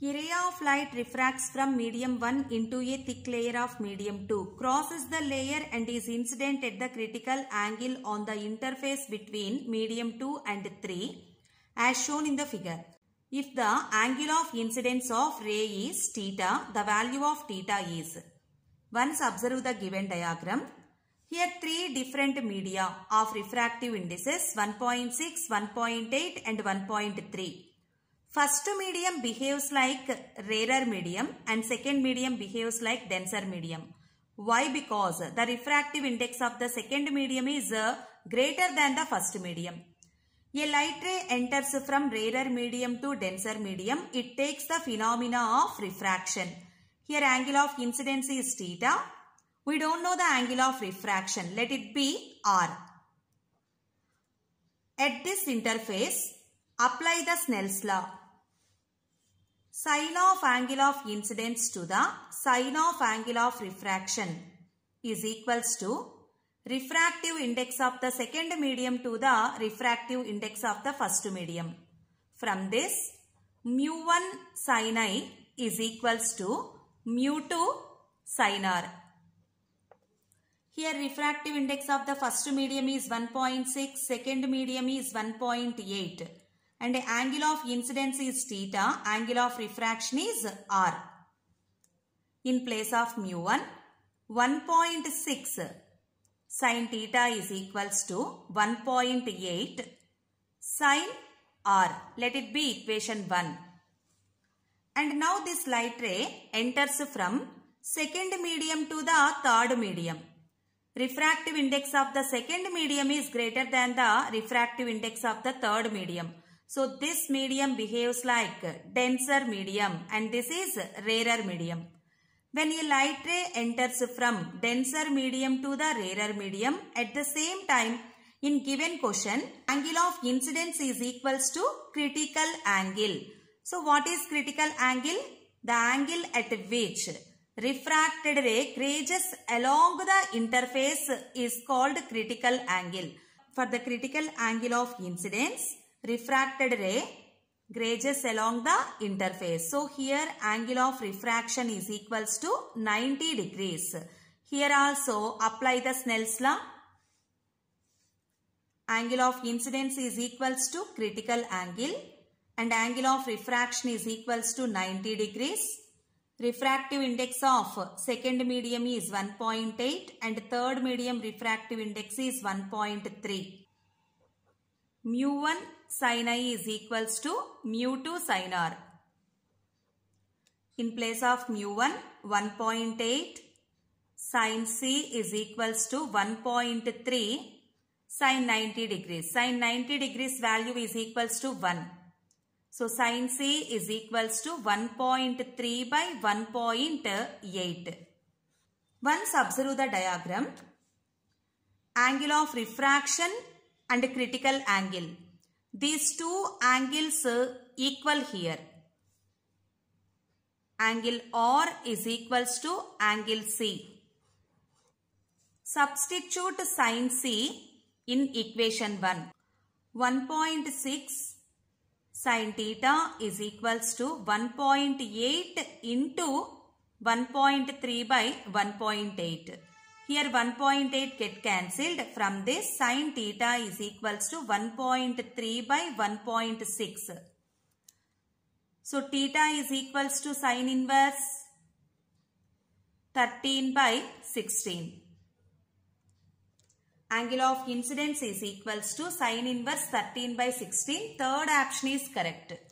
A ray of light refracts from medium 1 into a thick layer of medium 2, crosses the layer and is incident at the critical angle on the interface between medium 2 and 3 as shown in the figure. If the angle of incidence of ray is theta, the value of theta is. Once observe the given diagram. Here three different media of refractive indices 1.6, 1.8 and 1.3. First medium behaves like rarer medium and second medium behaves like denser medium. Why? Because the refractive index of the second medium is uh, greater than the first medium. A light ray enters from rarer medium to denser medium. It takes the phenomena of refraction. Here angle of incidence is theta. We don't know the angle of refraction. Let it be R. At this interface, apply the Snell's law. Sine of angle of incidence to the sine of angle of refraction is equals to refractive index of the second medium to the refractive index of the first medium. From this, mu 1 sin i is equals to mu 2 sin r. Here refractive index of the first medium is 1.6, second medium is 1.8 and angle of incidence is theta, angle of refraction is r. In place of mu 1, 1.6 sin theta is equals to 1.8 sin r. Let it be equation 1. And now this light ray enters from second medium to the third medium. Refractive index of the second medium is greater than the refractive index of the third medium. So this medium behaves like denser medium and this is rarer medium. When a light ray enters from denser medium to the rarer medium at the same time in given question angle of incidence is equals to critical angle. So what is critical angle? The angle at which refracted ray grazes along the interface is called critical angle. For the critical angle of incidence, refracted ray grazes along the interface. So here angle of refraction is equals to 90 degrees. Here also apply the Snell's law. Angle of incidence is equals to critical angle and angle of refraction is equals to 90 degrees. Refractive index of second medium is 1.8 and third medium refractive index is 1.3. Mu 1 sin i is equals to mu 2 sin r. In place of mu 1, 1.8 sin c is equals to 1.3 sin 90 degrees. Sin 90 degrees value is equals to 1. So sin c is equals to 1.3 by 1.8. Once observe the diagram, angle of refraction and critical angle. These two angles equal here. Angle R is equals to angle C. Substitute sin C in equation 1. 1.6 sin theta is equals to 1.8 into 1.3 by 1.8. Here 1.8 get cancelled. From this sin theta is equals to 1.3 by 1.6. So theta is equals to sin inverse 13 by 16. Angle of incidence is equals to sin inverse 13 by 16. Third option is correct.